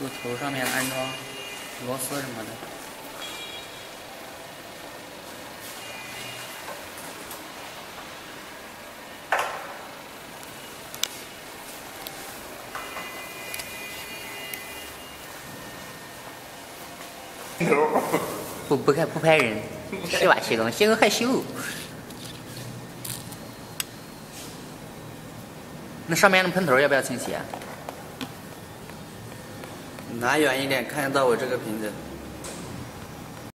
就头上面安装螺丝什么的。不不看不拍人，是吧，西东？西东害羞。那上面的喷头要不要清洗啊？拿远一点，看得到我这个瓶子。